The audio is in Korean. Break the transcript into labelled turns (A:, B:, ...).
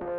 A: 아